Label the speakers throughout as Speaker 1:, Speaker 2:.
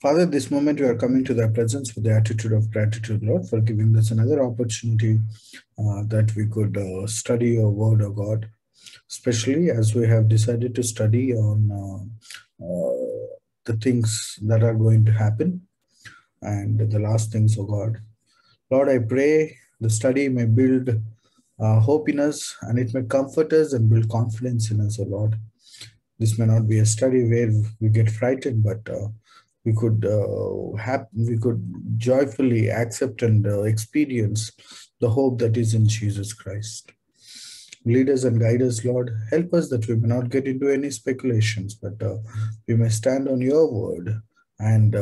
Speaker 1: Father, this moment we are coming to thy presence with the attitude of gratitude, Lord, for giving us another opportunity uh, that we could uh, study your word, O God, especially as we have decided to study on uh, uh the things that are going to happen and the last things, O God. Lord, I pray the study may build uh, hope in us and it may comfort us and build confidence in us, O Lord. This may not be a study where we get frightened, but uh, we could uh, have we could joyfully accept and uh, experience the hope that is in Jesus Christ. Lead us and guide us, Lord. Help us that we may not get into any speculations, but uh, we may stand on your word and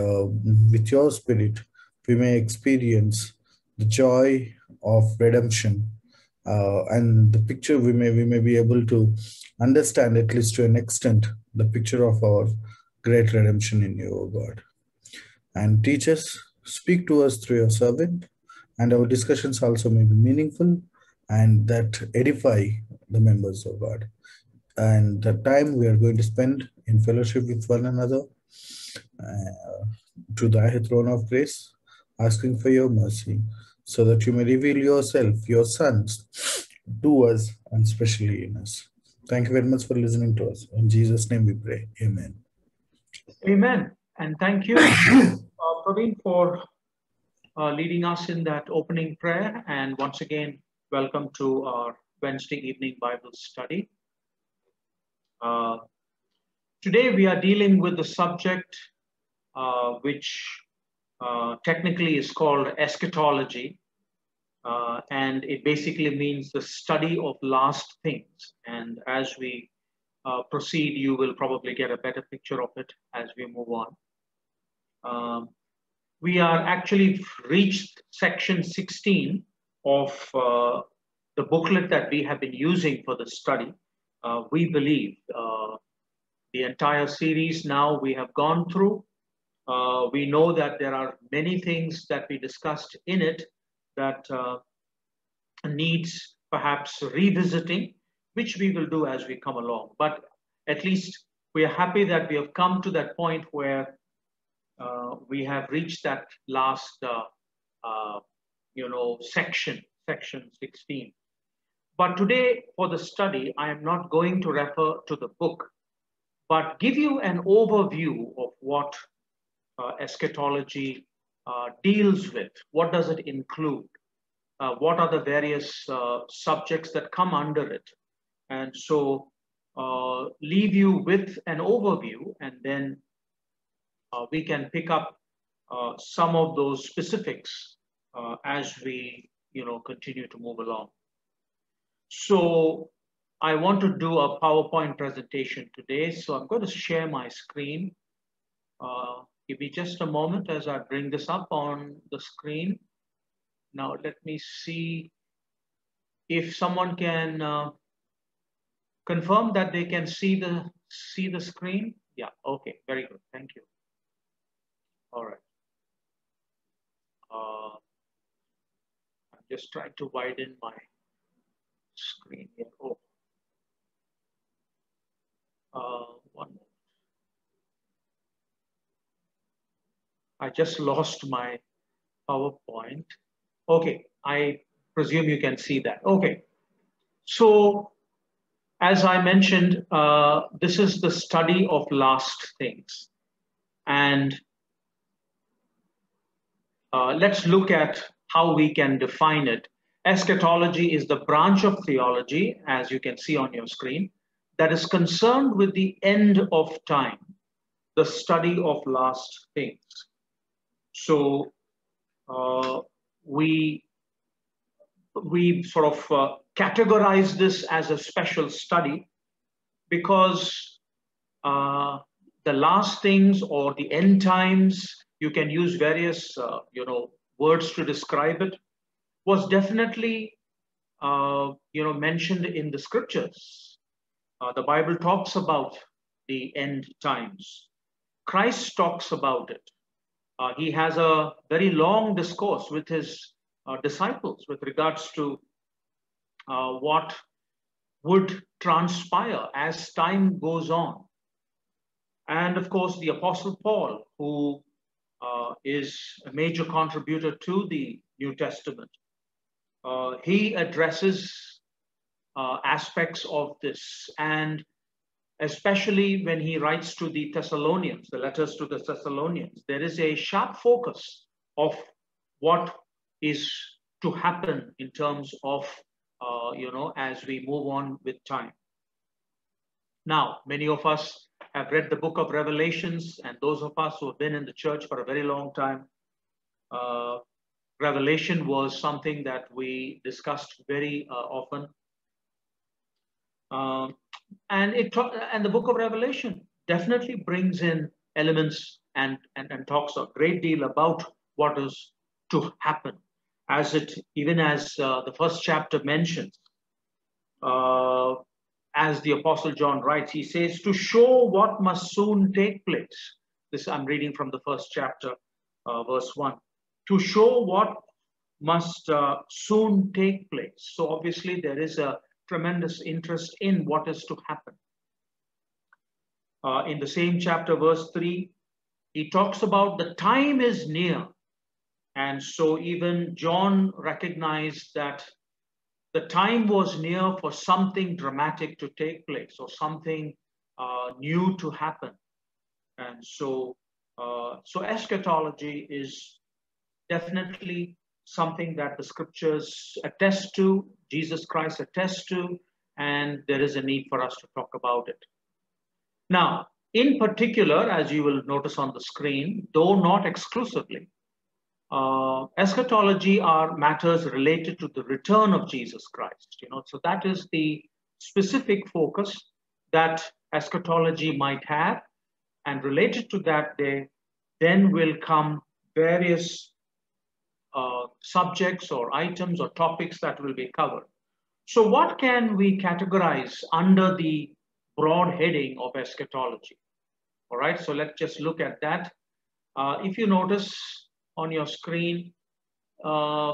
Speaker 1: with your spirit, we may experience the joy of redemption uh, and the picture we may we may be able to understand at least to an extent the picture of our great redemption in you, O God. And teach us, speak to us through your servant, and our discussions also may be meaningful and that edify the members of God. And the time we are going to spend in fellowship with one another uh, to thy throne of grace, asking for your mercy, so that you may reveal yourself, your sons, to us and especially in us. Thank you very much for listening to us. In Jesus' name we pray. Amen.
Speaker 2: Amen. And thank you, uh, Praveen, for uh, leading us in that opening prayer. And once again, welcome to our Wednesday evening Bible study. Uh, today, we are dealing with the subject uh, which uh, technically is called eschatology. Uh, and it basically means the study of last things. And as we uh, proceed, you will probably get a better picture of it as we move on. Um, we are actually reached section 16 of uh, the booklet that we have been using for the study. Uh, we believe uh, the entire series now we have gone through. Uh, we know that there are many things that we discussed in it that uh, needs perhaps revisiting which we will do as we come along. But at least we are happy that we have come to that point where uh, we have reached that last, uh, uh, you know, section, section 16. But today for the study, I am not going to refer to the book, but give you an overview of what uh, eschatology uh, deals with. What does it include? Uh, what are the various subjects that come under it? And so uh, leave you with an overview and then uh, we can pick up uh, some of those specifics uh, as we you know, continue to move along. So I want to do a PowerPoint presentation today. So I'm going to share my screen. Uh, give me just a moment as I bring this up on the screen. Now let me see if someone can uh, confirm that they can see the see the screen? Yeah, okay, very good, thank you. All right. Uh, I'm just trying to widen my screen here. Oh, uh, one. I just lost my PowerPoint. Okay, I presume you can see that. Okay, so as I mentioned, uh, this is the study of last things. And uh, let's look at how we can define it. Eschatology is the branch of theology, as you can see on your screen, that is concerned with the end of time, the study of last things. So uh, we we sort of uh, categorize this as a special study because uh, the last things or the end times, you can use various, uh, you know, words to describe it, was definitely, uh, you know, mentioned in the scriptures. Uh, the Bible talks about the end times. Christ talks about it. Uh, he has a very long discourse with his uh, disciples with regards to uh, what would transpire as time goes on. And of course, the Apostle Paul, who uh, is a major contributor to the New Testament. Uh, he addresses uh, aspects of this, and especially when he writes to the Thessalonians, the letters to the Thessalonians, there is a sharp focus of what is to happen in terms of, uh, you know, as we move on with time. Now, many of us have read the book of Revelations, and those of us who have been in the church for a very long time, uh, Revelation was something that we discussed very uh, often. Um, and it and the book of Revelation definitely brings in elements and, and, and talks a great deal about what is to happen, as it even as uh, the first chapter mentions. Uh, as the Apostle John writes, he says, to show what must soon take place. This I'm reading from the first chapter, uh, verse 1. To show what must uh, soon take place. So obviously there is a tremendous interest in what is to happen. Uh, in the same chapter, verse 3, he talks about the time is near. And so even John recognized that the time was near for something dramatic to take place or something uh, new to happen. And so, uh, so eschatology is definitely something that the scriptures attest to, Jesus Christ attests to, and there is a need for us to talk about it. Now, in particular, as you will notice on the screen, though not exclusively, uh, eschatology are matters related to the return of Jesus Christ. You know, so that is the specific focus that eschatology might have, and related to that, there then will come various uh, subjects or items or topics that will be covered. So, what can we categorize under the broad heading of eschatology? All right, so let's just look at that. Uh, if you notice, on your screen. Uh,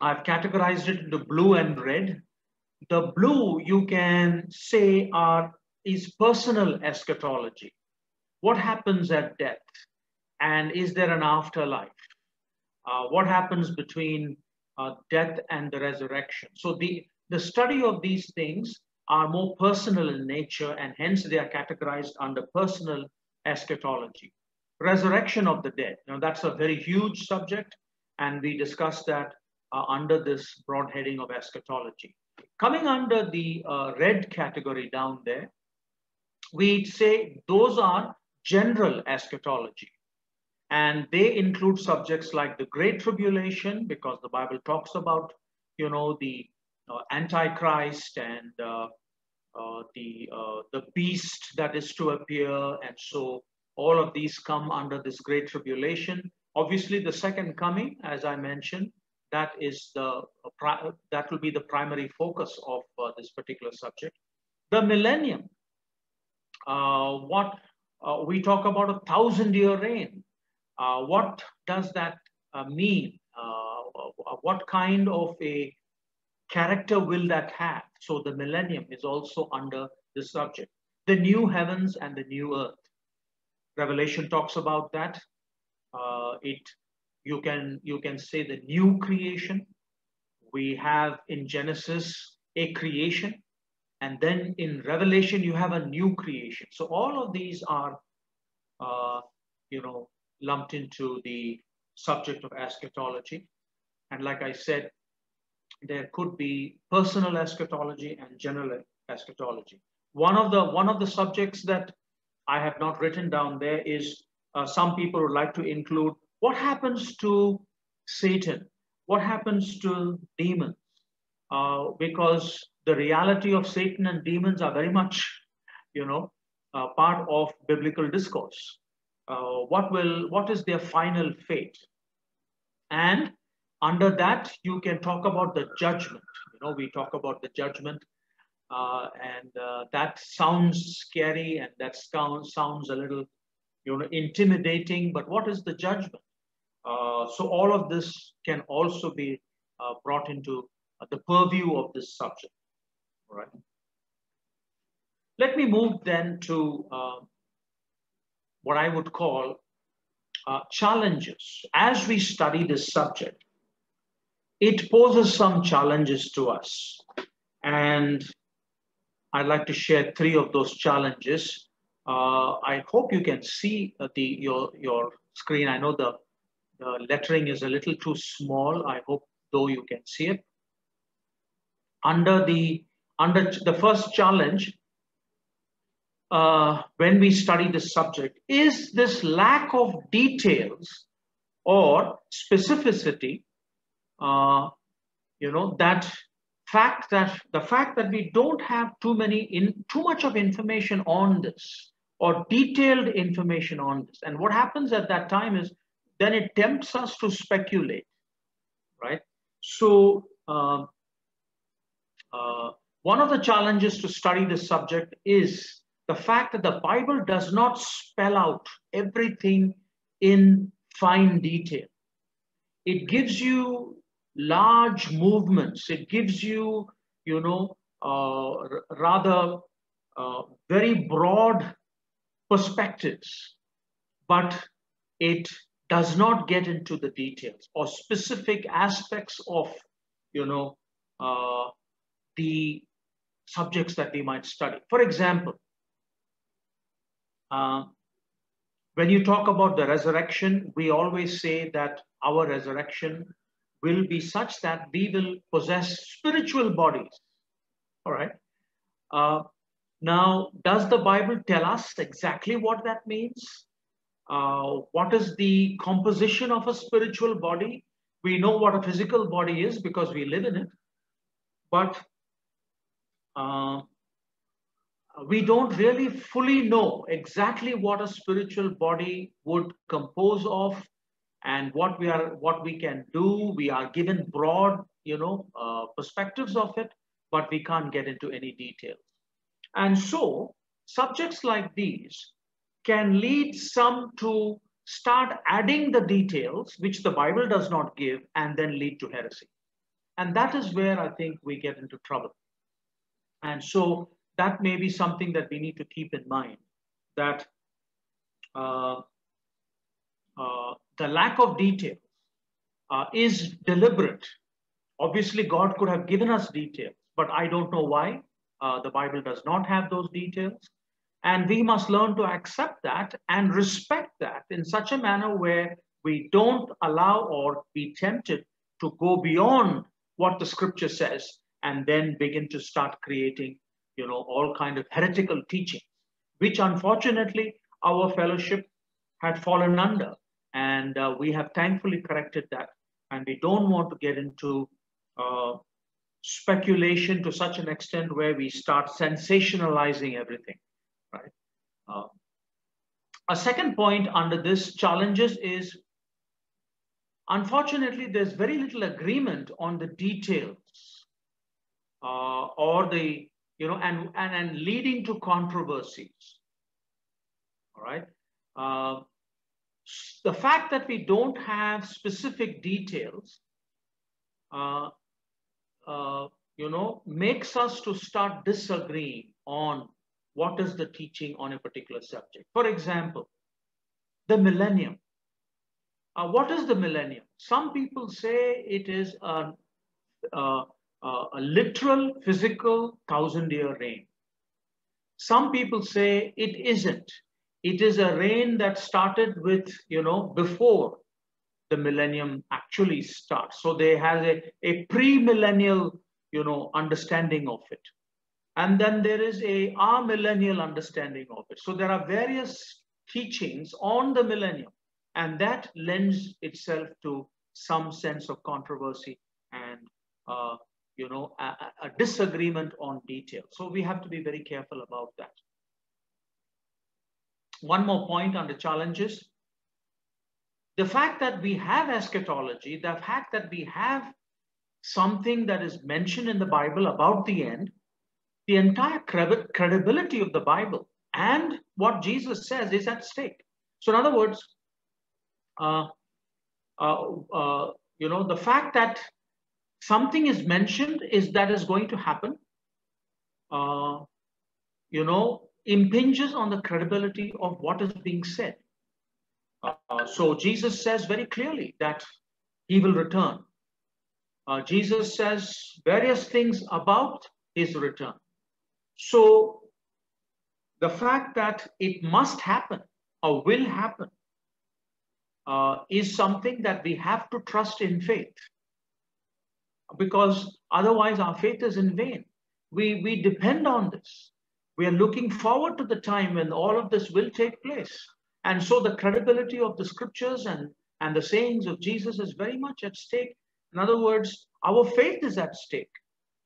Speaker 2: I've categorized it into blue and red. The blue you can say are is personal eschatology. What happens at death? And is there an afterlife? Uh, what happens between uh, death and the resurrection? So the, the study of these things are more personal in nature and hence they are categorized under personal eschatology resurrection of the dead. Now, that's a very huge subject, and we discussed that uh, under this broad heading of eschatology. Coming under the uh, red category down there, we say those are general eschatology. And they include subjects like the Great Tribulation, because the Bible talks about, you know, the uh, Antichrist and uh, uh, the uh, the beast that is to appear, and so all of these come under this great tribulation. Obviously, the second coming, as I mentioned, that is the that will be the primary focus of uh, this particular subject. The millennium. Uh, what uh, we talk about a thousand-year reign. Uh, what does that uh, mean? Uh, what kind of a character will that have? So the millennium is also under this subject. The new heavens and the new earth. Revelation talks about that. Uh, it you can you can say the new creation. We have in Genesis a creation, and then in Revelation you have a new creation. So all of these are, uh, you know, lumped into the subject of eschatology. And like I said, there could be personal eschatology and general eschatology. One of the one of the subjects that I have not written down there is uh, some people would like to include what happens to Satan? What happens to demons? Uh, because the reality of Satan and demons are very much, you know, uh, part of biblical discourse. Uh, what will, what is their final fate? And under that, you can talk about the judgment. You know, we talk about the judgment uh, and uh, that sounds scary and that sounds, sounds a little you know, intimidating, but what is the judgment? Uh, so all of this can also be uh, brought into uh, the purview of this subject, all right? Let me move then to uh, what I would call challenges as we study this subject. It poses some challenges to us. And I'd like to share three of those challenges. Uh, I hope you can see the your your screen. I know the, the lettering is a little too small. I hope though you can see it. Under the under the first challenge, uh, when we study this subject, is this lack of details or specificity, uh, you know, that fact that the fact that we don't have too many in too much of information on this or detailed information on this. And what happens at that time is then it tempts us to speculate, right? So uh, uh, one of the challenges to study this subject is the fact that the Bible does not spell out everything in fine detail. It gives you large movements. It gives you, you know, uh, rather uh, very broad perspectives, but it does not get into the details or specific aspects of, you know, uh, the subjects that we might study. For example, uh, when you talk about the resurrection, we always say that our resurrection will be such that we will possess spiritual bodies. All right. Uh, now, does the Bible tell us exactly what that means? Uh, what is the composition of a spiritual body? We know what a physical body is because we live in it. But uh, we don't really fully know exactly what a spiritual body would compose of and what we are what we can do we are given broad you know uh, perspectives of it but we can't get into any details and so subjects like these can lead some to start adding the details which the Bible does not give and then lead to heresy. And that is where I think we get into trouble. And so that may be something that we need to keep in mind that uh, the lack of details uh, is deliberate. Obviously, God could have given us details, but I don't know why. Uh, the Bible does not have those details. And we must learn to accept that and respect that in such a manner where we don't allow or be tempted to go beyond what the scripture says and then begin to start creating, you know, all kind of heretical teachings, which unfortunately our fellowship had fallen under. And uh, we have thankfully corrected that. And we don't want to get into uh, speculation to such an extent where we start sensationalizing everything, right? Uh, a second point under this challenges is, unfortunately, there's very little agreement on the details uh, or the, you know, and, and, and leading to controversies, all right? The fact that we don't have specific details uh, uh, you know, makes us to start disagreeing on what is the teaching on a particular subject. For example, the millennium. Uh, what is the millennium? Some people say it is a, a, a literal, physical thousand-year reign. Some people say it isn't. It is a reign that started with, you know, before the millennium actually starts. So they have a, a pre-millennial, you know, understanding of it. And then there is a millennial understanding of it. So there are various teachings on the millennium, and that lends itself to some sense of controversy and uh, you know a, a disagreement on detail. So we have to be very careful about that. One more point on the challenges the fact that we have eschatology, the fact that we have something that is mentioned in the Bible about the end, the entire credibility of the Bible and what Jesus says is at stake. So, in other words, uh, uh, uh, you know, the fact that something is mentioned is that is going to happen, uh, you know, impinges on the credibility of what is being said. Uh, so Jesus says very clearly that he will return. Uh, Jesus says various things about his return. So the fact that it must happen or will happen uh, is something that we have to trust in faith because otherwise our faith is in vain. We, we depend on this. We are looking forward to the time when all of this will take place. And so the credibility of the scriptures and, and the sayings of Jesus is very much at stake. In other words, our faith is at stake.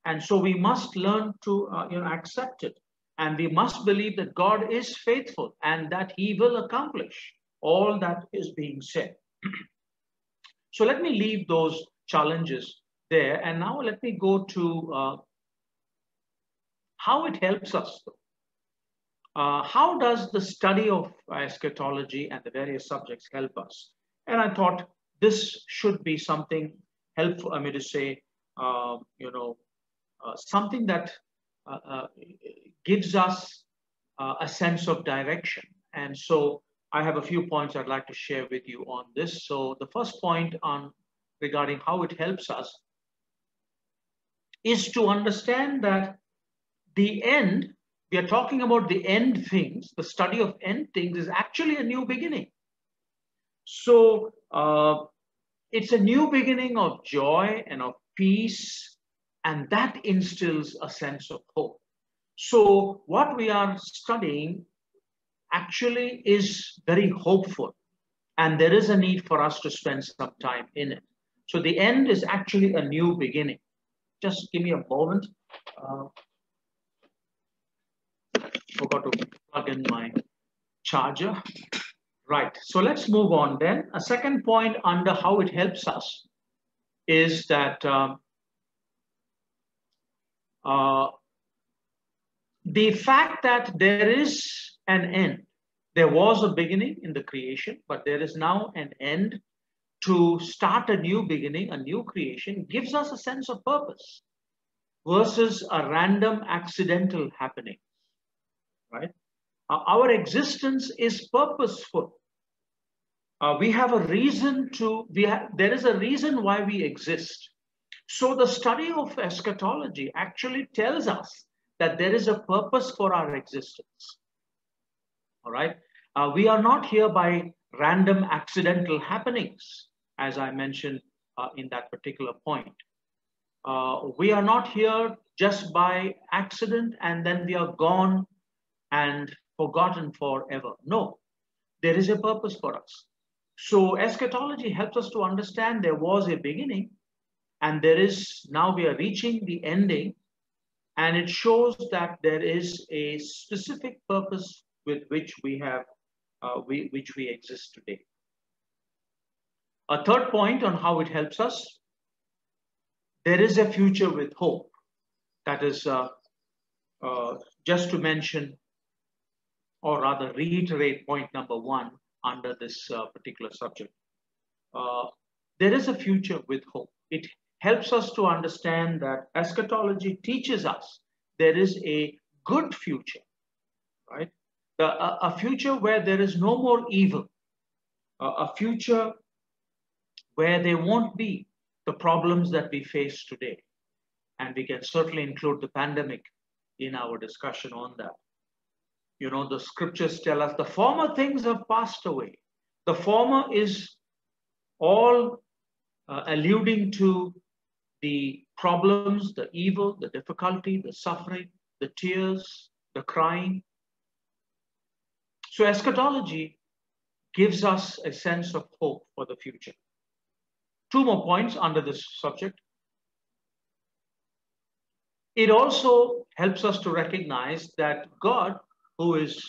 Speaker 2: And so we must learn to uh, you know, accept it. And we must believe that God is faithful and that he will accomplish all that is being said. so let me leave those challenges there. And now let me go to uh, how it helps us. Uh, how does the study of eschatology and the various subjects help us? And I thought this should be something helpful, I mean to say, uh, you know, uh, something that uh, uh, gives us a sense of direction. And so I have a few points I'd like to share with you on this. So the first point on regarding how it helps us is to understand that the end, we are talking about the end things, the study of end things is actually a new beginning. So uh, it's a new beginning of joy and of peace, and that instills a sense of hope. So what we are studying actually is very hopeful, and there is a need for us to spend some time in it. So the end is actually a new beginning. Just give me a moment. Uh, forgot to plug in my charger. Right, so let's move on then. A second point under how it helps us is that um, uh, the fact that there is an end. There was a beginning in the creation, but there is now an end to start a new beginning, a new creation, gives us a sense of purpose versus a random accidental happening, right? Uh, our existence is purposeful. Uh, we have a reason to, we have, there is a reason why we exist. So the study of eschatology actually tells us that there is a purpose for our existence. All right. Uh, we are not here by random accidental happenings, as I mentioned uh, in that particular point. Uh, we are not here just by accident and then we are gone and forgotten forever. No, there is a purpose for us. So eschatology helps us to understand there was a beginning and there is now we are reaching the ending and it shows that there is a specific purpose with which we have uh, we, which we exist today. A third point on how it helps us, there is a future with hope. That is uh, uh, just to mention, or rather reiterate point number one under this uh, particular subject. Uh, there is a future with hope. It helps us to understand that eschatology teaches us there is a good future, right? a, a future where there is no more evil, a future where there won't be the problems that we face today. And we can certainly include the pandemic in our discussion on that. You know, the scriptures tell us the former things have passed away. The former is all uh, alluding to the problems, the evil, the difficulty, the suffering, the tears, the crying, so eschatology gives us a sense of hope for the future. Two more points under this subject. It also helps us to recognize that God, who is,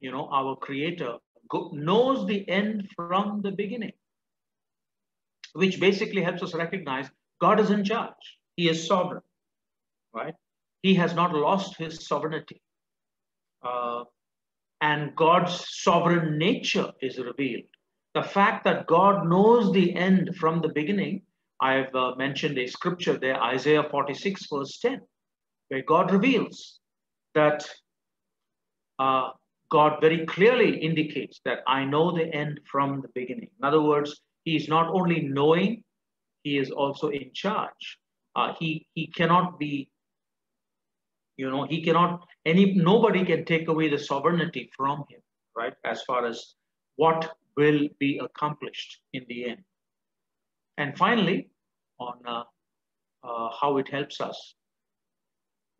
Speaker 2: you know, our creator, knows the end from the beginning, which basically helps us recognize God is in charge. He is sovereign, right? He has not lost his sovereignty. Uh, and God's sovereign nature is revealed. The fact that God knows the end from the beginning, I've uh, mentioned a scripture there, Isaiah 46, verse 10, where God reveals that uh, God very clearly indicates that I know the end from the beginning. In other words, He is not only knowing, He is also in charge. Uh, he He cannot be, you know, He cannot any nobody can take away the sovereignty from Him, right? As far as what will be accomplished in the end. And finally, on uh, uh, how it helps us.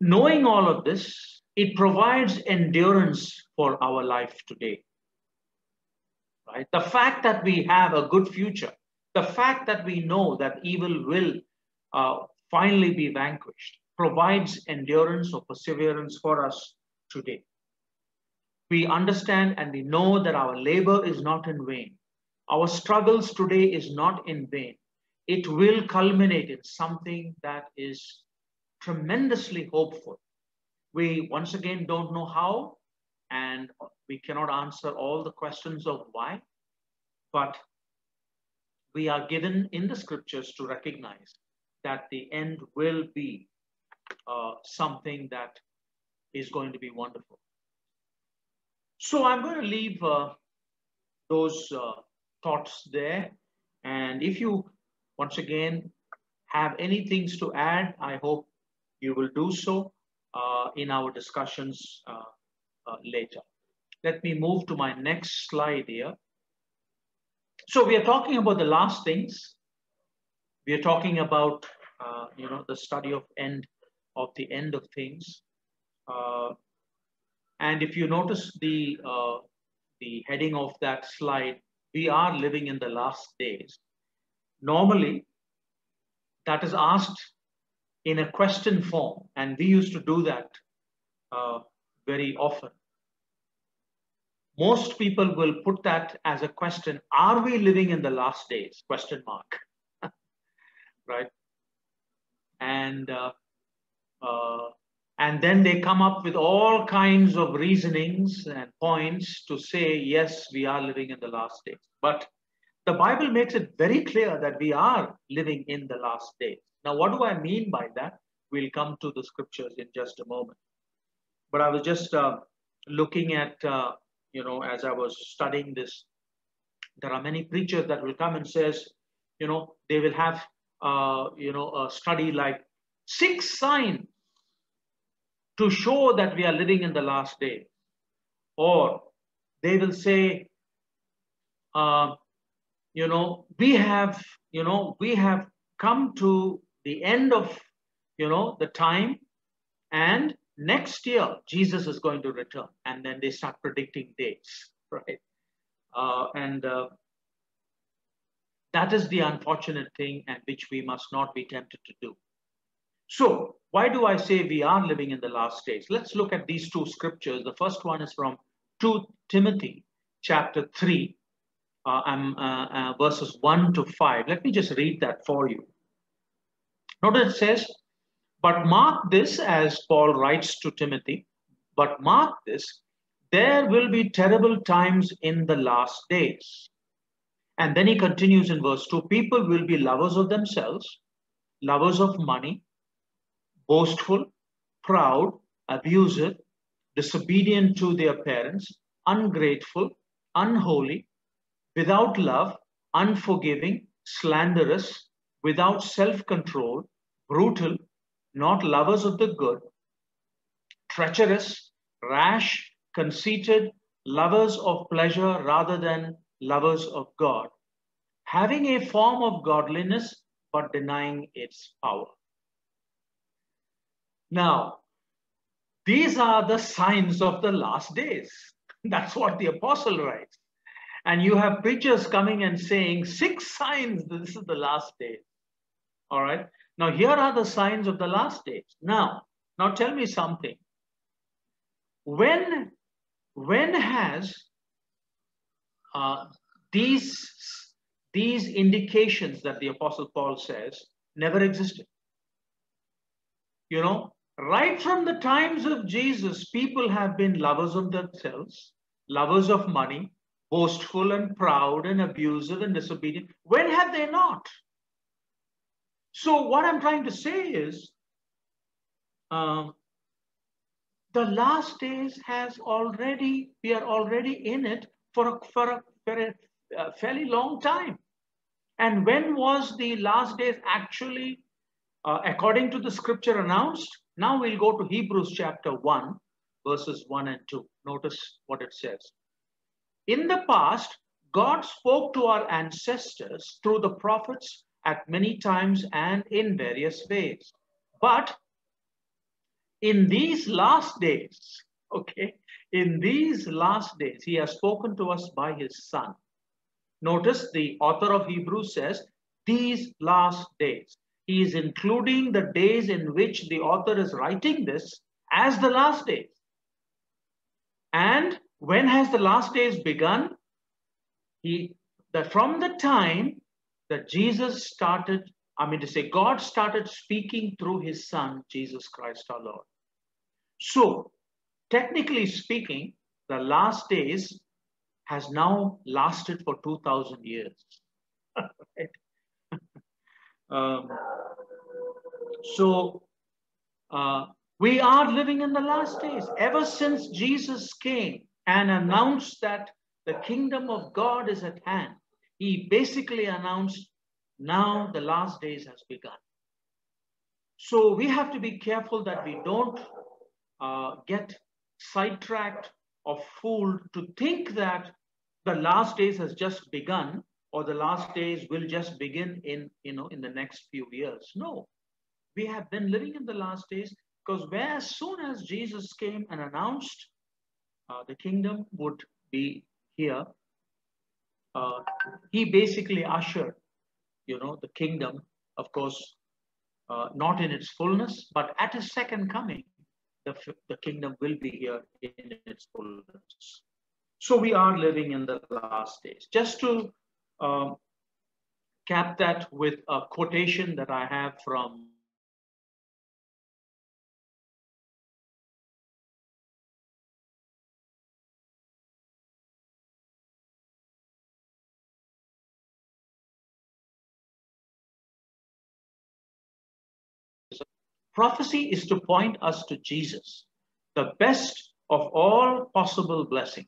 Speaker 2: Knowing all of this, it provides endurance for our life today. Right? The fact that we have a good future, the fact that we know that evil will uh, finally be vanquished, provides endurance or perseverance for us today. We understand and we know that our labor is not in vain. Our struggles today is not in vain it will culminate in something that is tremendously hopeful. We once again don't know how, and we cannot answer all the questions of why, but we are given in the scriptures to recognize that the end will be uh, something that is going to be wonderful. So I'm going to leave uh, those uh, thoughts there. And if you once again, have any things to add, I hope you will do so in our discussions uh, uh, later. Let me move to my next slide here. So we are talking about the last things. We are talking about, uh, you know, the study of end of the end of things. Uh, and if you notice the, uh, the heading of that slide, we are living in the last days normally that is asked in a question form, and we used to do that uh, very often. Most people will put that as a question, are we living in the last days? Question mark, right? And uh, uh, and then they come up with all kinds of reasonings and points to say, yes, we are living in the last days. But the Bible makes it very clear that we are living in the last days. Now, what do I mean by that? We'll come to the scriptures in just a moment. But I was just uh, looking at, uh, you know, as I was studying this, there are many preachers that will come and says, you know, they will have, uh, you know, a study like six signs to show that we are living in the last day. Or they will say, uh, you know, we have, you know, we have come to the end of, you know, the time and next year Jesus is going to return. And then they start predicting dates, right? Uh, and uh, that is the unfortunate thing and which we must not be tempted to do. So why do I say we are living in the last days? Let's look at these two scriptures. The first one is from 2 Timothy chapter 3 uh, um, verses 1 to 5. Let me just read that for you. Notice it says, But mark this as Paul writes to Timothy, but mark this, there will be terrible times in the last days. And then he continues in verse 2 people will be lovers of themselves, lovers of money, boastful, proud, abusive, disobedient to their parents, ungrateful, unholy, without love, unforgiving, slanderous, without self control, brutal, not lovers of the good, treacherous, rash, conceited, lovers of pleasure rather than lovers of God, having a form of godliness but denying its power. Now, these are the signs of the last days. That's what the apostle writes. And you have preachers coming and saying, six signs, this is the last day. All right. Now, here are the signs of the last days. Now, now tell me something. When, when has uh, these, these indications that the Apostle Paul says never existed? You know, right from the times of Jesus, people have been lovers of themselves, lovers of money, boastful and proud and abusive and disobedient. When have they not? So, what I'm trying to say is um, the last days has already, we are already in it for a, for a, for a, a fairly long time. And when was the last days actually, uh, according to the scripture announced? Now we'll go to Hebrews chapter 1, verses 1 and 2. Notice what it says. In the past, God spoke to our ancestors through the prophets at many times and in various ways. But in these last days, okay, in these last days, he has spoken to us by his son. Notice the author of Hebrews says, these last days. He is including the days in which the author is writing this as the last days. And when has the last days begun? He that from the time that Jesus started I mean to say, God started speaking through his son, Jesus Christ our Lord. So, technically speaking, the last days has now lasted for 2000 years. um, so, uh, we are living in the last days. Ever since Jesus came and announced that the kingdom of God is at hand, he basically announced now the last days has begun. So we have to be careful that we don't uh, get sidetracked or fooled to think that the last days has just begun or the last days will just begin in, you know, in the next few years. No, we have been living in the last days because where as soon as Jesus came and announced uh, the kingdom would be here, uh, he basically ushered you know, the kingdom, of course, uh, not in its fullness, but at his second coming, the, the kingdom will be here in its fullness. So we are living in the last days. Just to um, cap that with a quotation that I have from Prophecy is to point us to Jesus, the best of all possible blessings.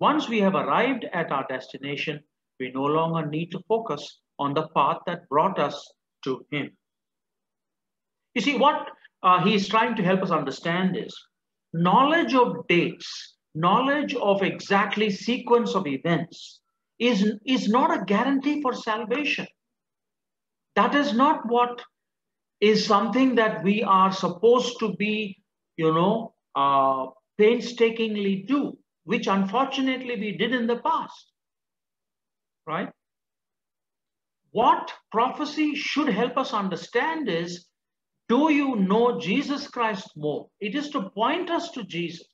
Speaker 2: Once we have arrived at our destination, we no longer need to focus on the path that brought us to Him. You see, what uh, He is trying to help us understand is knowledge of dates, knowledge of exactly sequence of events is, is not a guarantee for salvation. That is not what is something that we are supposed to be, you know, uh, painstakingly do, which unfortunately we did in the past, right? What prophecy should help us understand is, do you know Jesus Christ more? It is to point us to Jesus.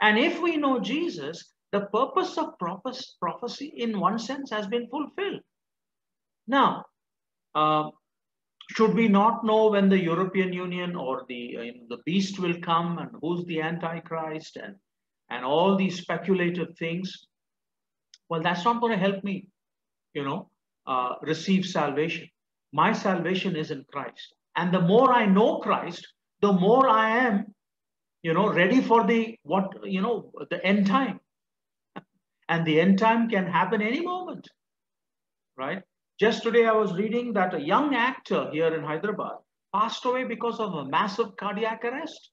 Speaker 2: And if we know Jesus, the purpose of prophecy in one sense has been fulfilled. Now, uh, should we not know when the European Union or the, uh, you know, the beast will come and who's the Antichrist and, and all these speculative things? Well, that's not going to help me, you know, uh, receive salvation. My salvation is in Christ. And the more I know Christ, the more I am, you know, ready for the, what, you know, the end time. and the end time can happen any moment, right? Just today, I was reading that a young actor here in Hyderabad passed away because of a massive cardiac arrest.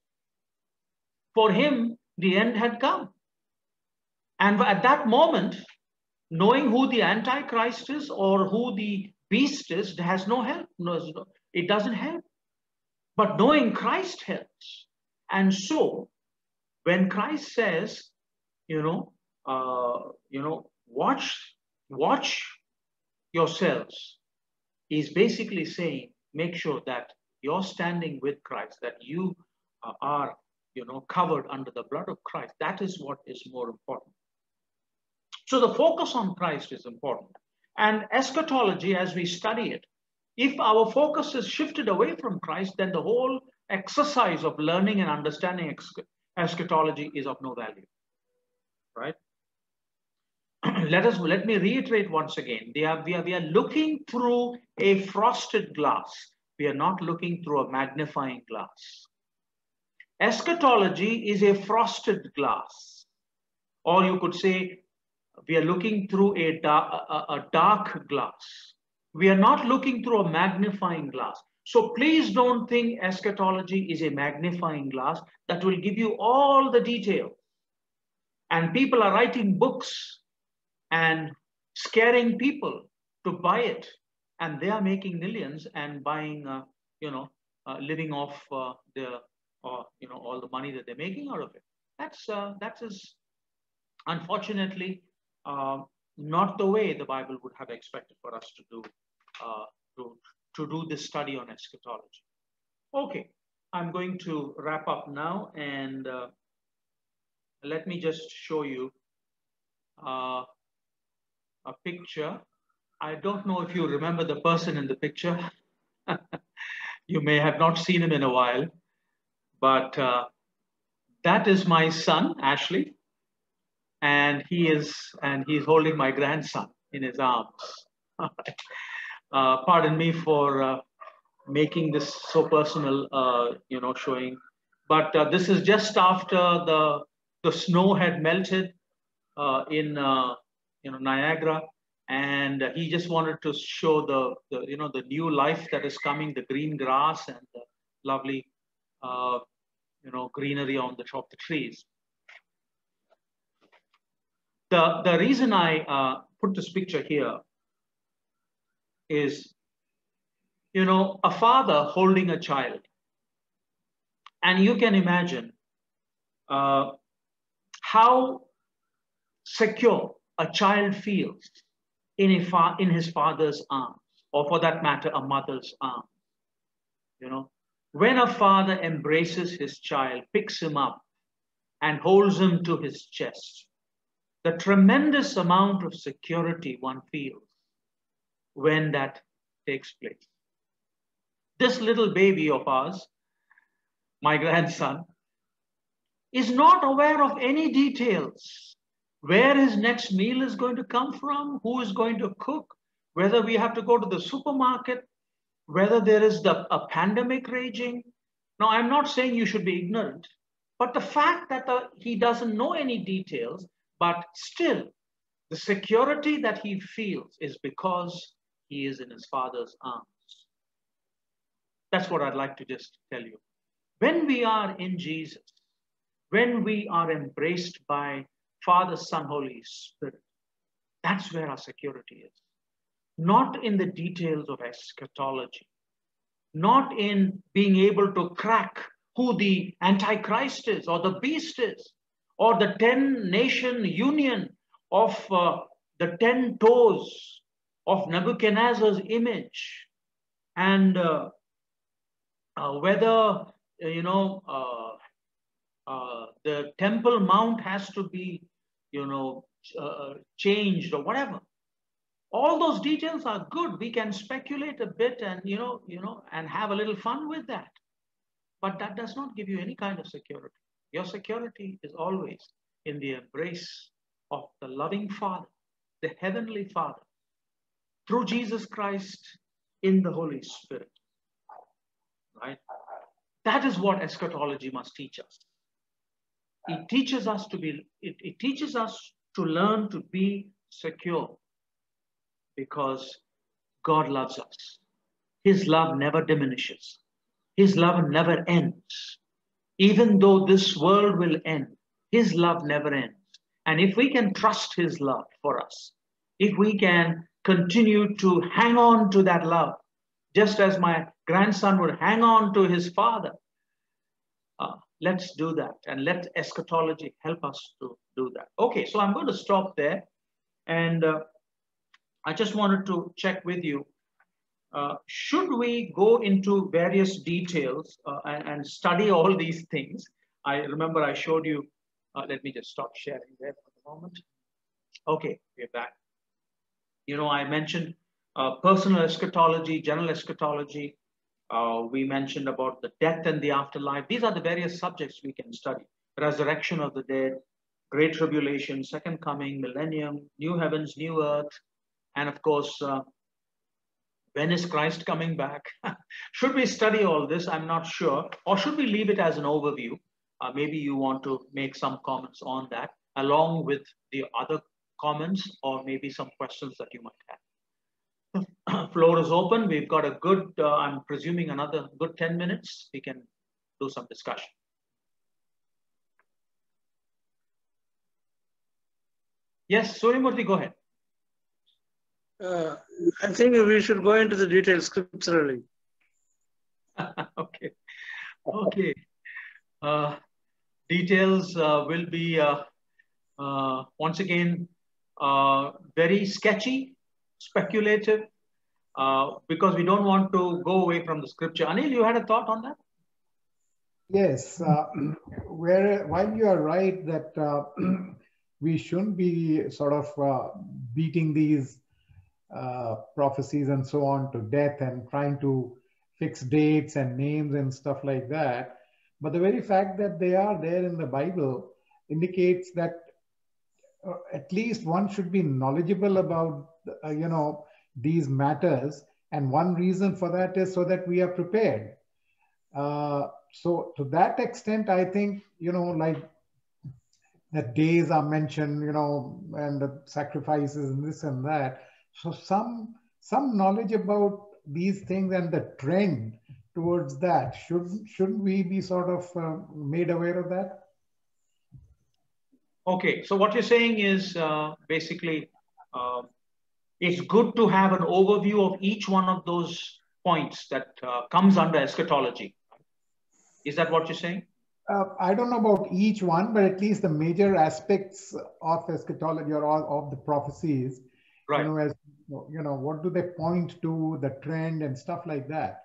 Speaker 2: For him, the end had come. And at that moment, knowing who the Antichrist is or who the beast is has no help. No, it doesn't help. But knowing Christ helps. And so, when Christ says, you know, uh, you know, watch, watch yourselves is basically saying, make sure that you're standing with Christ, that you are, you know, covered under the blood of Christ. That is what is more important. So the focus on Christ is important. And eschatology, as we study it, if our focus is shifted away from Christ, then the whole exercise of learning and understanding eschatology is of no value, right? let us let me reiterate once again. Are, we, are, we are looking through a frosted glass. We are not looking through a magnifying glass. Eschatology is a frosted glass, or you could say we are looking through a dark, a, a dark glass. We are not looking through a magnifying glass. So please don't think eschatology is a magnifying glass that will give you all the details. And people are writing books and scaring people to buy it. And they are making millions and buying, uh, you know, uh, living off uh, the, uh, you know, all the money that they're making out of it. That's, uh, that is unfortunately uh, not the way the Bible would have expected for us to do, to, to do this study on eschatology. Okay, I'm going to wrap up now and let me just show you uh, a picture. I don't know if you remember the person in the picture. you may have not seen him in a while, but uh, that is my son, Ashley and he is and he's holding my grandson in his arms. uh, pardon me for uh, making this so personal, uh, you know, showing. But uh, this is just after the the snow had melted uh, in you know Niagara, and he just wanted to show the, the you know the new life that is coming, the green grass and the lovely you know greenery on the top of the trees. The, the reason I uh, put this picture here is, you know, a father holding a child. And you can imagine uh, how secure a child feels in, a in his father's arms, or for that matter, a mother's arms. You know, when a father embraces his child, picks him up, and holds him to his chest, the tremendous amount of security one feels when that takes place. This little baby of ours, my grandson, is not aware of any details. Where his next meal is going to come from, who is going to cook, whether we have to go to the supermarket, whether there is the, a pandemic raging. Now, I'm not saying you should be ignorant, but the fact that the, he doesn't know any details but still, the security that he feels is because he is in his father's arms. That's what I'd like to just tell you. When we are in Jesus, when we are embraced by Father, Son, Holy Spirit, that's where our security is. Not in the details of eschatology, not in being able to crack who the Antichrist is or the beast is, or the 10 nation union of uh, the 10 toes of Nebuchadnezzar's image. And uh, uh, whether, uh, you know, uh, uh, the temple mount has to be, you know, uh, changed or whatever. All those details are good. We can speculate a bit and, you know, you know, and have a little fun with that. But that does not give you any kind of security. Your security is always in the embrace of the loving Father, the Heavenly Father, through Jesus Christ in the Holy Spirit. Right? That is what eschatology must teach us. It teaches us to be, it, it teaches us to learn to be secure because God loves us. His love never diminishes. His love never ends. Even though this world will end, his love never ends. And if we can trust his love for us, if we can continue to hang on to that love, just as my grandson would hang on to his father, uh, let's do that and let eschatology help us to do that. Okay, so I'm going to stop there. And uh, I just wanted to check with you uh, should we go into various details uh, and, and, study all these things? I remember I showed you, uh, let me just stop sharing there for the moment. Okay, we're back. You know, I mentioned uh, personal eschatology, general eschatology. Uh, we mentioned about the death and the afterlife. These are the various subjects we can study. Resurrection of the dead, great tribulation, second coming, millennium, new heavens, new earth, and of course, uh, when is Christ coming back? should we study all this? I'm not sure. Or should we leave it as an overview? Uh, maybe you want to make some comments on that along with the other comments or maybe some questions that you might have. Floor is open. We've got a good, uh, I'm presuming another good 10 minutes. We can do some discussion. Yes, Suryamurthy, go ahead.
Speaker 3: Uh, I think we should go into the details scripturally.
Speaker 2: okay. Okay. Uh, details uh, will be uh, uh, once again uh, very sketchy, speculative, because we don't want to go away from the scripture. Anil, you had a thought on that?
Speaker 4: Yes. where while you are right that we shouldn't be sort of beating these uh, prophecies and so on to death and trying to fix dates and names and stuff like that. But the very fact that they are there in the Bible indicates that uh, at least one should be knowledgeable about, uh, you know, these matters. And one reason for that is so that we are prepared. Uh, so to that extent, I think, you know, like the days are mentioned, you know, and the sacrifices and this and that so some, some knowledge about these things and the trend towards that, should, shouldn't we be sort of uh, made aware of that?
Speaker 2: Okay, so what you're saying is uh, basically uh, it's good to have an overview of each one of those points that uh, comes under eschatology. Is that what you're saying?
Speaker 4: Uh, I don't know about each one, but at least the major aspects of eschatology or all of the prophecies
Speaker 2: right.
Speaker 4: you know, as you know, what do they point to, the trend and stuff like that.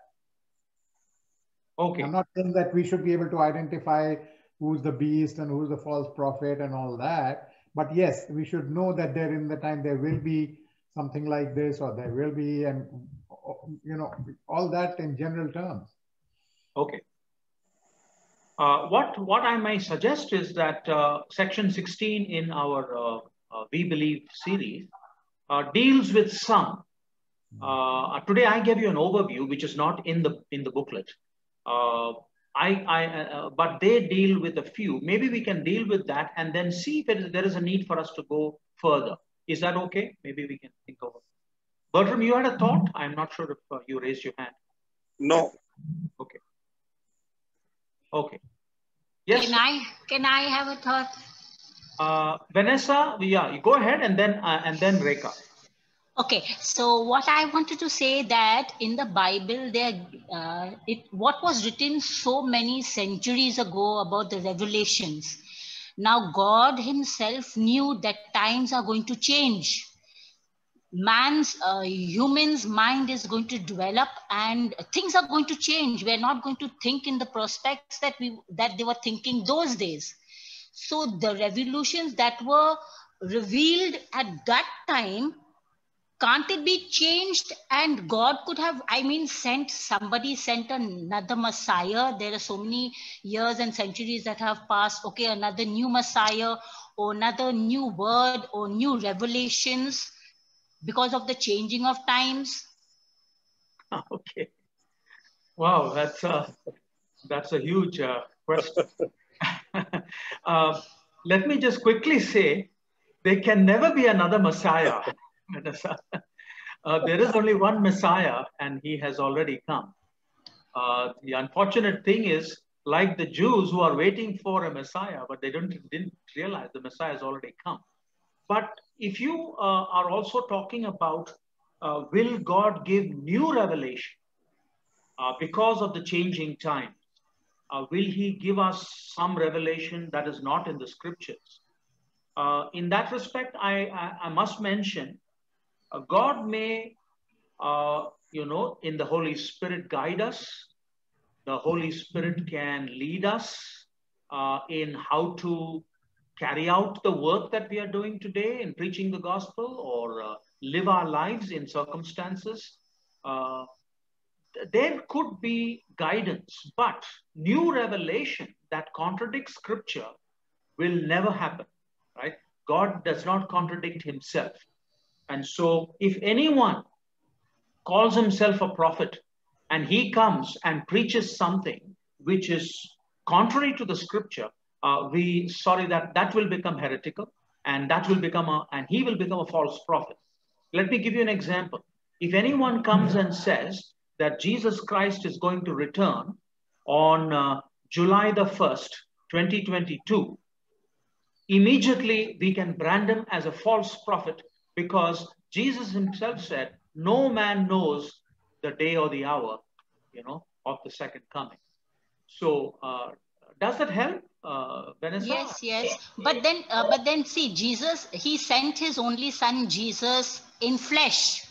Speaker 2: Okay.
Speaker 4: I'm not saying that we should be able to identify who's the beast and who's the false prophet and all that. But yes, we should know that there in the time there will be something like this or there will be, and you know, all that in general terms.
Speaker 2: Okay. Uh, what what I may suggest is that uh, section 16 in our uh, uh We Believe series uh, deals with some. Uh, today I gave you an overview, which is not in the in the booklet. I, I but they deal with a few. Maybe we can deal with that and then see if there is a need for us to go further. Is that okay? Maybe we can think of it. Bertram, you had a thought? I'm not sure if uh, you raised your hand.
Speaker 3: No.
Speaker 2: Okay. Okay. Yes.
Speaker 5: Can I can I have a thought?
Speaker 2: Uh, Vanessa, yeah, you go ahead and then uh, and then Rekha.
Speaker 5: Okay, so what I wanted to say that in the Bible, there, uh, it what was written so many centuries ago about the revelations. Now God Himself knew that times are going to change. Man's uh, human's mind is going to develop, and things are going to change. We're not going to think in the prospects that we that they were thinking those days so the revolutions that were revealed at that time, can't it be changed? And God could have, I mean, sent somebody, sent another Messiah. There are so many years and centuries that have passed. Okay, another new Messiah or another new word or new revelations because of the changing of times.
Speaker 2: Okay. Wow, that's a, that's a huge uh, question. uh, let me just quickly say, there can never be another Messiah. Uh, there is only one Messiah, and he has already come. Uh, the unfortunate thing is, like the Jews who are waiting for a Messiah, but they don't, didn't realize the Messiah has already come. But if you uh, are also talking about uh, will God give new revelation uh, because of the changing time? uh, will he give us some revelation that is not in the scriptures? Uh, in that respect, I, I, I must mention uh, God may, uh, you know, in the Holy Spirit guide us. The Holy Spirit can lead us uh, in how to carry out the work that we are doing today in preaching the gospel or uh, live our lives in circumstances there could be guidance, but new revelation that contradicts scripture will never happen, right? God does not contradict himself. And so if anyone calls himself a prophet and he comes and preaches something which is contrary to the scripture, uh, we sorry that that will become heretical and that will become a and he will become a false prophet. Let me give you an example. If anyone comes and says that Jesus Christ is going to return on uh, July the 1st, 2022, immediately we can brand him as a false prophet because Jesus himself said, no man knows the day or the hour, you know, of the second coming. So uh, does that help, uh?
Speaker 5: Yes, yes. But then, uh, but then, see, Jesus, he sent his only son, Jesus, in flesh,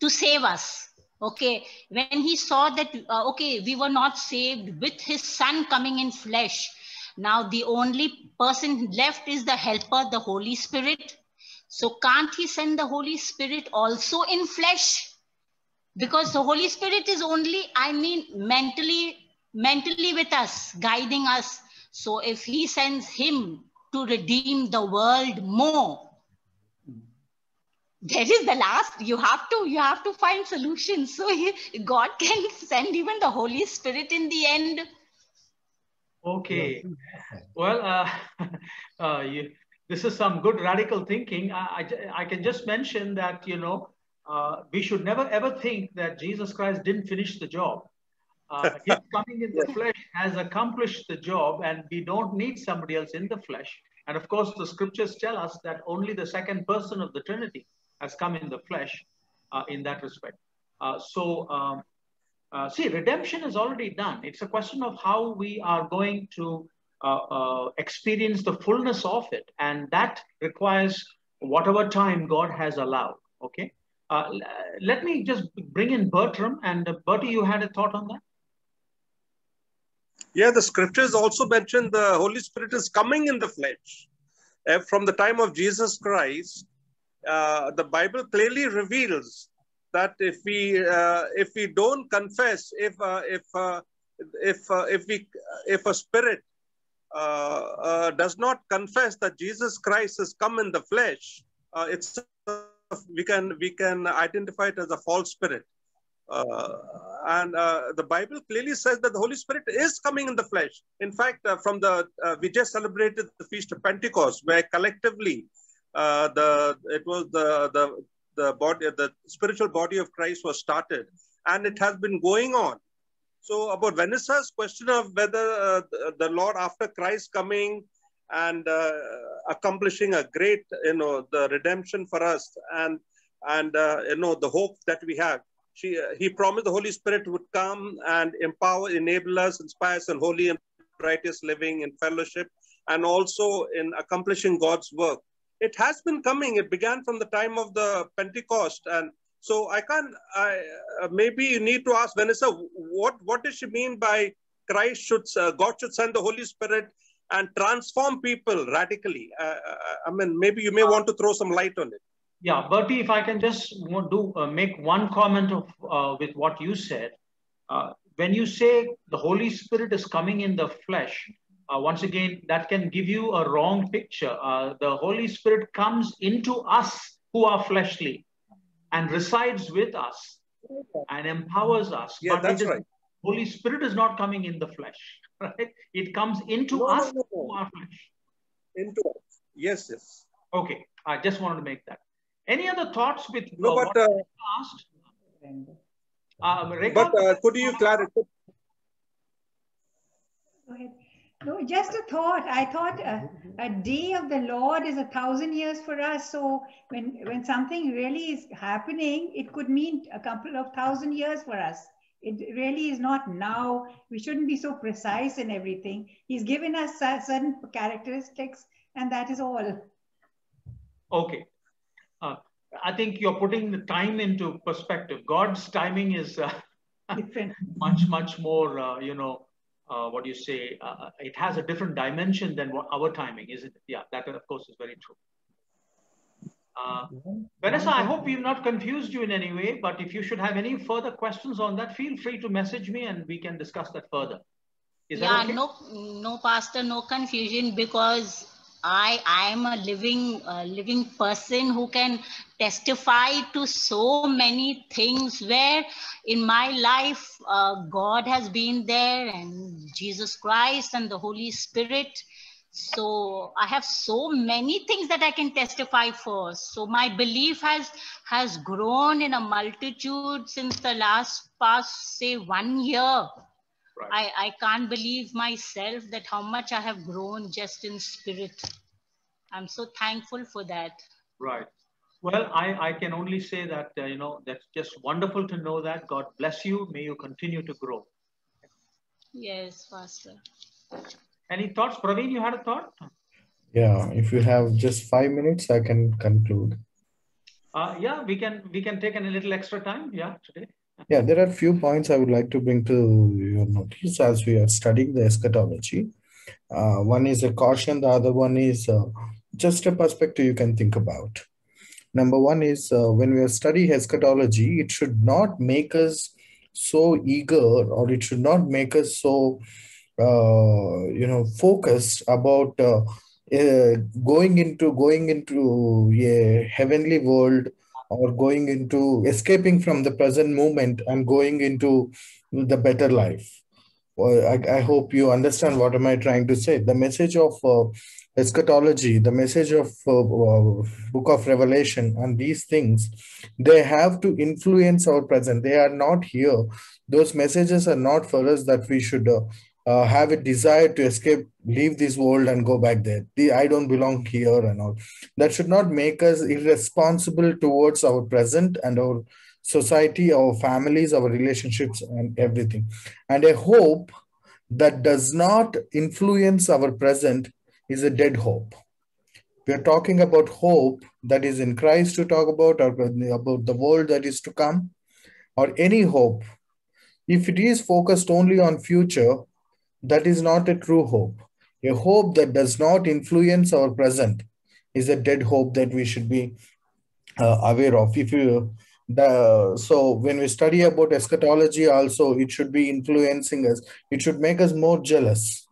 Speaker 5: to save us. Okay, when he saw that, uh, okay, we were not saved with his son coming in flesh. Now the only person left is the helper, the Holy Spirit. So can't he send the Holy Spirit also in flesh? Because the Holy Spirit is only, I mean, mentally, mentally with us, guiding us. So if he sends him to redeem the world more, there is the last you have to you have to find solutions so he, god can send even the holy spirit in the end
Speaker 2: Okay. Well, uh, uh, you, this is some good radical thinking. I, I, I can just mention that, you know, uh, we should never ever think that Jesus Christ didn't finish the job. Uh, his coming in the flesh has accomplished the job, and we don't need somebody else in the flesh. And of course, the scriptures tell us that only the second person of the Trinity has come in the flesh uh, in that respect. Uh, so, um, uh, see, redemption is already done. It's a question of how we are going to experience the fullness of it. And that requires whatever time God has allowed. Okay. Uh, let me just bring in Bertram. And uh, Bertie, you had a thought on that?
Speaker 3: Yeah, the scriptures also mention the Holy Spirit is coming in the flesh. Uh, from the time of Jesus Christ, uh, the Bible clearly reveals that if we uh, if we don't confess, if uh, if uh, if uh, if we if a spirit uh, uh, does not confess that Jesus Christ has come in the flesh, uh, it's we can we can identify it as a false spirit. Uh, and uh, the Bible clearly says that the Holy Spirit is coming in the flesh. In fact, uh, from the uh, we just celebrated the feast of Pentecost, where collectively uh, the it was the the the body the spiritual body of Christ was started, and it has been going on. So about Vanessa's question of whether uh, the, Lord after Christ coming and uh, accomplishing a great you know the redemption for us and and uh, you know the hope that we have she, he promised the Holy Spirit would come and empower, enable us, inspire us in holy and righteous living in fellowship, and also in accomplishing God's work. It has been coming. It began from the time of the Pentecost, and so I can't. I uh, maybe you need to ask Vanessa what what does she mean by Christ should uh, God should send the Holy Spirit and transform people radically. Uh, I mean, maybe you may want to throw some light on it.
Speaker 2: Yeah, Bertie, if I can just do uh, make one comment of uh, with what you said. Uh, when you say the Holy Spirit is coming in the flesh, uh, once again, that can give you a wrong picture. Uh, the Holy Spirit comes into us who are fleshly and resides with us and empowers us.
Speaker 3: Yeah,
Speaker 2: but
Speaker 3: that's
Speaker 2: it is,
Speaker 3: right.
Speaker 2: Holy Spirit is not coming in the flesh, right? It comes into
Speaker 3: No, no,
Speaker 2: us
Speaker 3: no, no.
Speaker 2: who are flesh.
Speaker 3: Into us. Yes, yes.
Speaker 2: Okay, I just wanted to make that. Any other thoughts with
Speaker 3: No,
Speaker 2: uh,
Speaker 3: but
Speaker 2: what
Speaker 3: uh,
Speaker 2: I asked? Uh, Rekha,
Speaker 3: but uh, could you clarify?
Speaker 6: Go ahead. No, just a thought. I thought a, a day of the Lord is a thousand years for us. So when when something really is happening, it could mean a couple of thousand years for us. It really is not now. We shouldn't be so precise in everything. He's given us certain characteristics, and that is all.
Speaker 2: Okay. Uh, I think you're putting the time into perspective. God's timing is uh,
Speaker 6: Different.
Speaker 2: much, much more, uh, you know, uh, what do you say? Uh, it has a different dimension than what our timing is. It? Yeah, that of course is very true. Uh, Vanessa, I hope we've not confused you in any way, but if you should have any further questions on that, feel free to message me and we can discuss that further. Is
Speaker 5: yeah
Speaker 2: that okay?
Speaker 5: no no pastor no confusion because I I am a living uh, living person who can testify to so many things where in my life uh, God has been there and Jesus Christ and the Holy Spirit. So I have so many things that I can testify for. So my belief has has grown in a multitude since the last past say one year.
Speaker 2: Right.
Speaker 5: I, I can't believe myself that how much I have grown just in spirit. I'm so thankful for that.
Speaker 2: Right. Well, I, I can only say that, uh, you know, that's just wonderful to know that. God bless you. May you continue to grow.
Speaker 5: Yes, Pastor.
Speaker 2: Any thoughts? Praveen, you had a thought?
Speaker 1: Yeah, if you have just five minutes, I can conclude.
Speaker 2: Uh, yeah, we can we can take a little extra time. Yeah, today.
Speaker 1: Yeah, there are a few points I would like to bring to your notice as we are studying the eschatology. Uh, one is a caution, the other one is uh, just a perspective you can think about. Number one is uh, when we are studying eschatology, it should not make us so eager or it should not make us so, uh, you know, focused about uh, uh, going into going into a heavenly world or going into escaping from the present moment and going into the better life. Well, I, I hope you understand what am I trying to say. The message of uh, eschatology, the message of uh, uh, book of Revelation and these things, they have to influence our present. They are not here. Those messages are not for us that we should uh, have a desire to escape, leave this world and go back there. The, I don't belong here and all. That should not make us irresponsible towards our present and our society, our families, our relationships, and everything. And a hope that does not influence our present is a dead hope. We are talking about hope that is in Christ to talk about, or about the world that is to come, or any hope. If it is focused only on future, that is not a true hope. A hope that does not influence our present is a dead hope that we should be uh, aware of. If you the so when we study about eschatology, also it should be influencing us. It should make us more jealous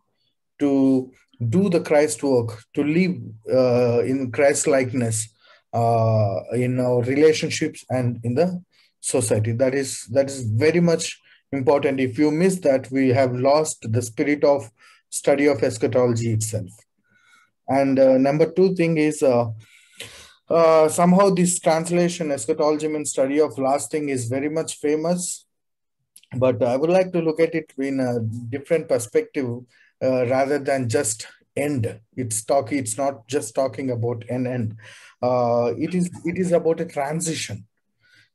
Speaker 1: to do the Christ work, to live uh, in Christ likeness uh, in our relationships and in the society. That is that is very much important. If you miss that, we have lost the spirit of study of eschatology itself. And uh, number two thing is uh, uh, somehow this translation eschatology means study of last thing is very much famous, but I would like to look at it in a different perspective uh, rather than just end. It's talk. It's not just talking about an end. Uh, it is. It is about a transition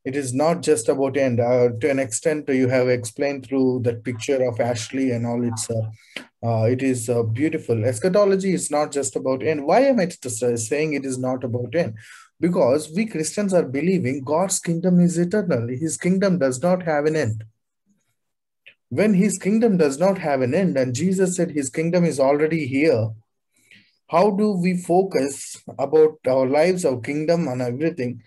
Speaker 1: it is not just about end. Uh, to an extent, you have explained through that picture of Ashley and all. It's uh, uh, it is uh, beautiful. Eschatology is not just about end. Why am I just saying it is not about end? Because we Christians are believing God's kingdom is eternal. His kingdom does not have an end. When His kingdom does not have an end, and Jesus said His kingdom is already here, how do we focus about our lives, our kingdom, and everything?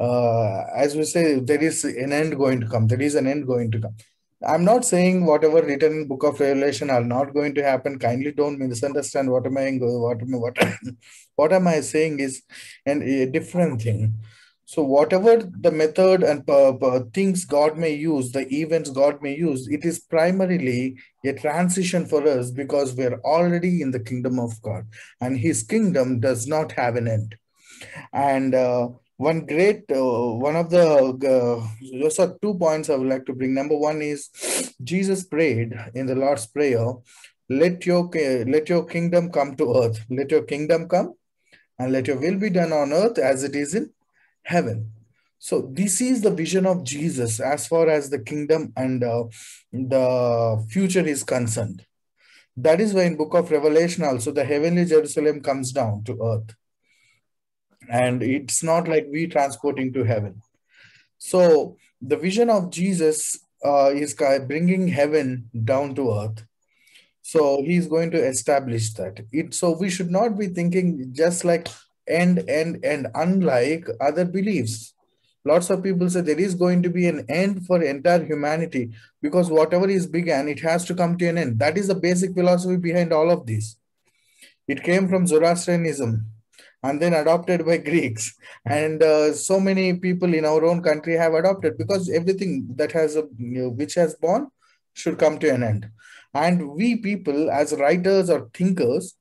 Speaker 1: Uh, as we say, there is an end going to come. There is an end going to come. I'm not saying whatever written in Book of Revelation are not going to happen. Kindly don't misunderstand what am I what am I, what, what am I saying is an, a different thing. So whatever the method and uh, uh, things God may use, the events God may use, it is primarily a transition for us because we're already in the kingdom of God, and His kingdom does not have an end. And uh, one great uh, one of the uh, those are two points i would like to bring. Number one is jesus prayed in the lord's prayer let your let your kingdom come to earth. Let your kingdom come and let your will be done on earth as it is in heaven. So this is the vision of jesus as far as the kingdom and uh, the future is concerned. That is why in book of revelation also the heavenly jerusalem comes down to earth and it's not like we transporting to heaven. So the vision of jesus uh, is bringing heaven down to earth. So he's going to establish that. It so we should not be thinking just like end end end unlike other beliefs. Lots of people say there is going to be an end for entire humanity because whatever is began it has to come to an end. That is the basic philosophy behind all of this. It came from Zoroastrianism and then adopted by Greeks. And uh, so many people in our own country have adopted because everything that has a know, which has born should come to an end. And we people, as writers or thinkers,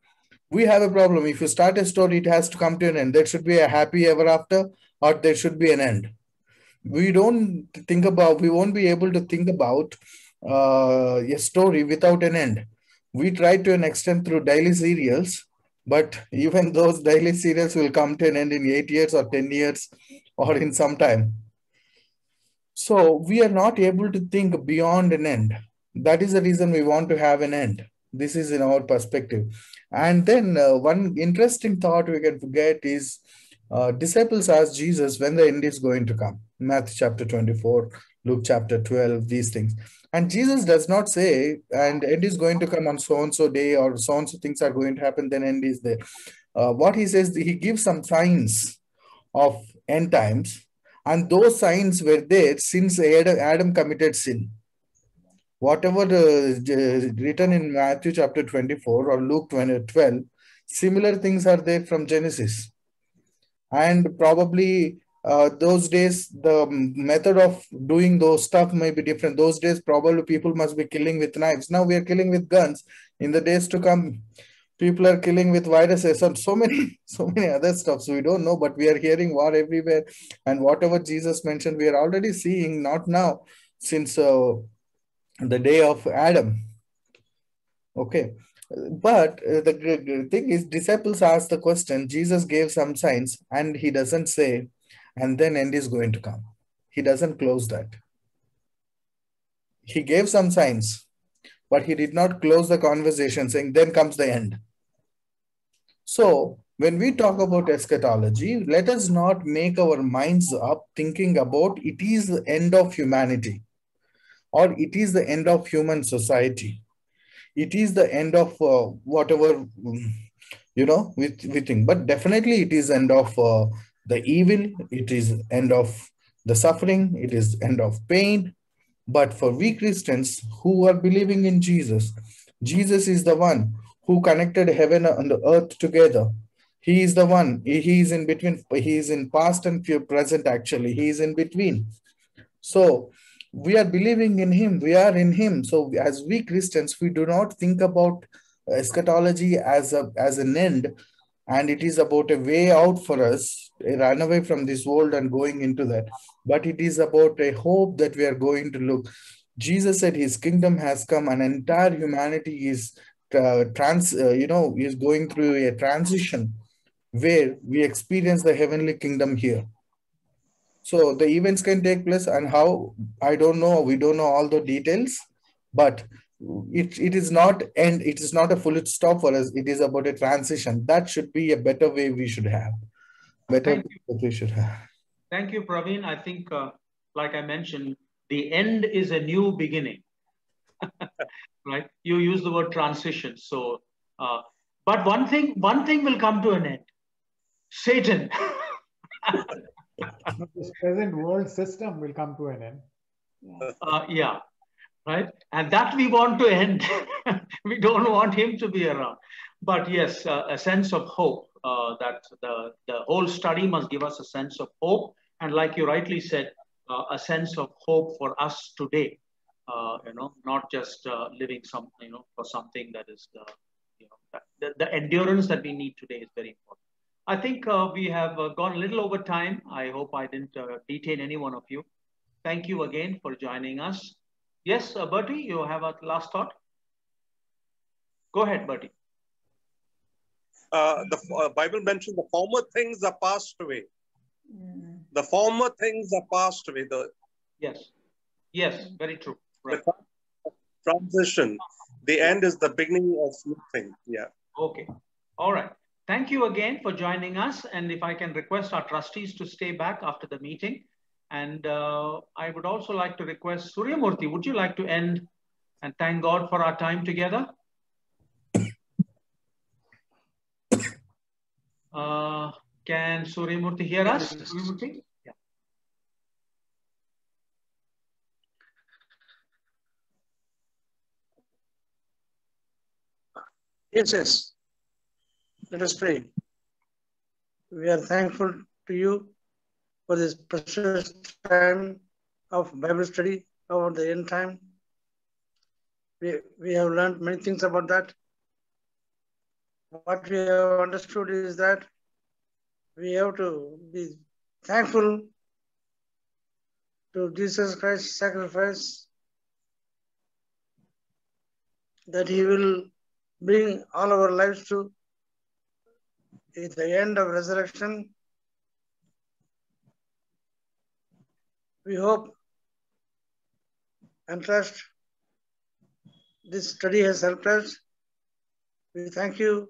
Speaker 1: we have a problem. If you start a story, it has to come to an end. There should be a happy ever after, or there should be an end. We don't think about, we won't be able to think about uh, a story without an end. We try to an extent through daily serials, but even those daily serials will come to an end in eight years or 10 years or in some time. So we are not able to think beyond an end. That is the reason we want to have an end. This is in our perspective. And then uh, one interesting thought we can get is uh, disciples asked Jesus when the end is going to come. Matthew chapter 24, Luke chapter 12, these things. And Jesus does not say, and end is going to come on so and so day, or so and so things are going to happen, then end is there. Uh, what he says, he gives some signs of end times, and those signs were there since Adam, Adam committed sin. Whatever uh, written in Matthew chapter 24 or Luke 20, 12, similar things are there from Genesis. And probably uh, those days the method of doing those stuff may be different. Those days probably people must be killing with knives. Now we are killing with guns. In the days to come people are killing with viruses and so many so many other stuff so we don't know but we are hearing war everywhere. And whatever jesus mentioned we are already seeing not now since uh, the day of adam. Okay. But uh, the thing is disciples asked the question. Jesus gave some signs and he doesn't say and then end is going to come. He doesn't close that. He gave some signs, but he did not close the conversation saying, then comes the end. So, when we talk about eschatology, let us not make our minds up thinking about it is the end of humanity or it is the end of human society. It is the end of uh, whatever, you know, we, we think. But definitely it is end of uh, the evil, it is end of the suffering, it is end of pain. But for we Christians who are believing in Jesus, Jesus is the one who connected heaven and the earth together. He is the one, he is in between, he is in past and present actually, he is in between. So we are believing in him, we are in him. So as we Christians, we do not think about eschatology as a as an end, and it is about a way out for us run away from this world and going into that. But it is about a hope that we are going to look. Jesus said his kingdom has come and entire humanity is uh, trans uh, you know is going through a transition where we experience the heavenly kingdom here. So the events can take place and how i don't know. We don't know all the details but it, it is not and it is not a full stop for us. It is about a transition. That should be a better way we should have better
Speaker 2: Thank
Speaker 1: that we should have
Speaker 2: Thank you, Praveen. I think, uh, like I mentioned, the end is a new beginning, right? You use the word transition. So, uh, but one thing, one thing will come to an end. Satan.
Speaker 4: this present world system will come to an end.
Speaker 2: Uh, yeah, right. And that we want to end. we don't want him to be around. But yes, uh, a sense of hope. Uh, that the, the whole study must give us a sense of hope. And like you rightly said, uh, a sense of hope for us today. Uh, you know, not just uh, living some, you know, for something that is, the, you know, that, the, the endurance that we need today is very important. I think uh, we have gone a little over time. I hope I didn't detain any one of you. Thank you again for joining us. Yes, Bertie, you have a last thought? Go ahead, Bertie
Speaker 3: uh, the uh, Bible mentions the former things are passed away. Mm. The former things are passed away. The
Speaker 2: yes, yes, very true. Right.
Speaker 3: The transition. The end is the beginning of something. Yeah.
Speaker 2: Okay. All right. Thank you again for joining us. And if I can request our trustees to stay back after the meeting. And uh, I would also like to request Suryamurthy, would you like to end and thank God for our time together? Uh, can Suryamurthy hear us? Suryamurthy? Yeah.
Speaker 7: Yes, yes. Let us pray. We are thankful to you for this precious time of Bible study over the end time. We, we have learned many things about that. What we have understood is that we have to be thankful to Jesus Christ's sacrifice that he will bring all our lives to at the end of resurrection. We hope and trust this study has helped us. We thank you